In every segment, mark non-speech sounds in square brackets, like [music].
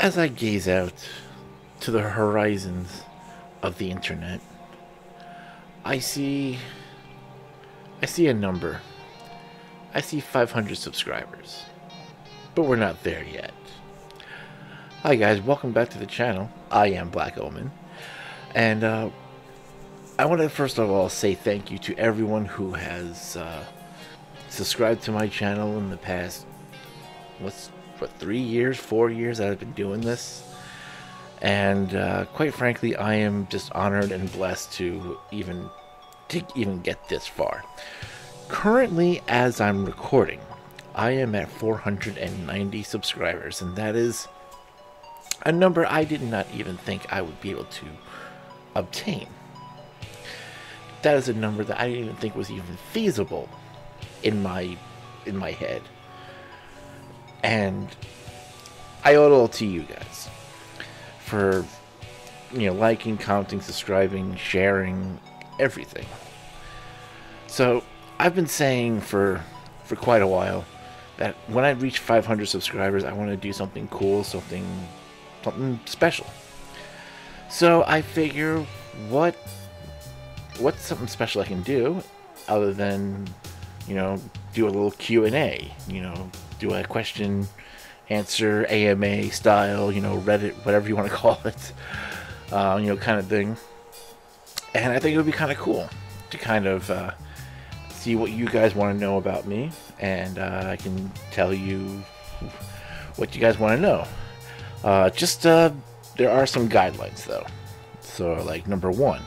as I gaze out to the horizons of the internet, I see I see a number. I see 500 subscribers. But we're not there yet. Hi guys, welcome back to the channel. I am Black Omen. And uh, I want to first of all say thank you to everyone who has uh, subscribed to my channel in the past, what's, what, three years, four years that I've been doing this. And uh, quite frankly, I am just honored and blessed to even to even get this far. Currently, as I'm recording, I am at 490 subscribers, and that is a number I did not even think I would be able to obtain. That is a number that I didn't even think was even feasible in my in my head. And I owe it all to you guys for you know liking, commenting, subscribing, sharing, everything. So I've been saying for for quite a while that when I reach 500 subscribers, I want to do something cool, something something special. So I figure what what's something special I can do other than you know do a little Q&A, you know, do a question answer AMA style, you know, Reddit, whatever you want to [laughs] call it. Uh, you know, kind of thing. And I think it would be kind of cool to kind of uh, see what you guys want to know about me, and uh, I can tell you what you guys want to know. Uh, just uh, there are some guidelines though. So like number one,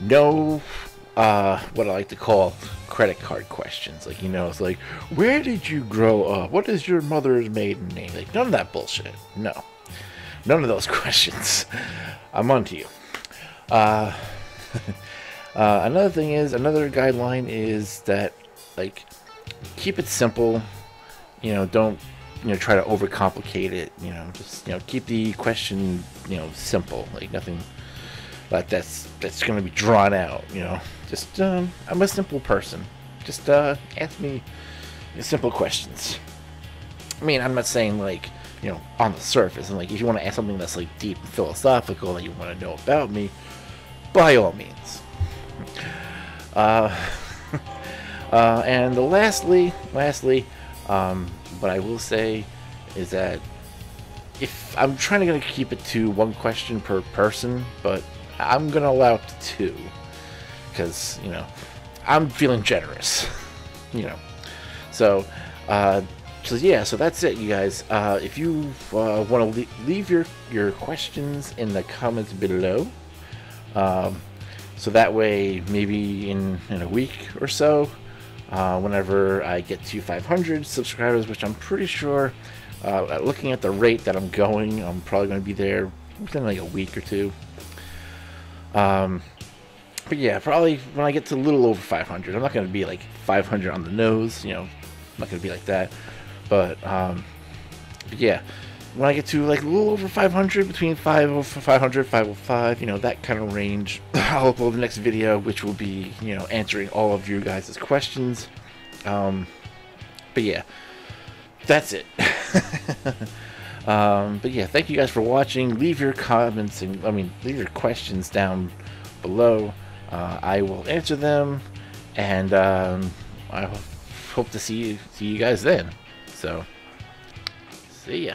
no uh, what I like to call credit card questions. Like you know, it's like where did you grow up? What is your mother's maiden name? Like none of that bullshit. No, none of those [laughs] questions. I'm on to you. Uh, [laughs] uh, another thing is another guideline is that like keep it simple. You know, don't you know try to overcomplicate it. You know, just you know keep the question you know simple. Like nothing like that's that's going to be drawn out. You know, just um, I'm a simple person. Just uh, ask me simple questions. I mean, I'm not saying like you know on the surface, and like if you want to ask something that's like deep and philosophical that you want to know about me, by all means. Uh, [laughs] uh, and lastly, lastly, um, what I will say is that if I'm trying to keep it to one question per person, but I'm gonna allow it to two because you know I'm feeling generous, [laughs] you know. So, uh, so yeah, so that's it, you guys. Uh, if you uh, want to le leave your your questions in the comments below. Um, so that way, maybe in, in a week or so, uh, whenever I get to 500 subscribers, which I'm pretty sure, uh, looking at the rate that I'm going, I'm probably going to be there within like a week or two. Um, but yeah, probably when I get to a little over 500, I'm not going to be like 500 on the nose, you know, I'm not going to be like that. But, um, but yeah, when I get to like a little over 500, between 500, 500 505, you know, that kind of range, [laughs] I'll upload the next video, which will be, you know, answering all of you guys' questions. Um, but yeah, that's it. [laughs] um, but yeah, thank you guys for watching. Leave your comments and, I mean, leave your questions down below. Uh, I will answer them, and um, I hope to see you, see you guys then. So, see ya.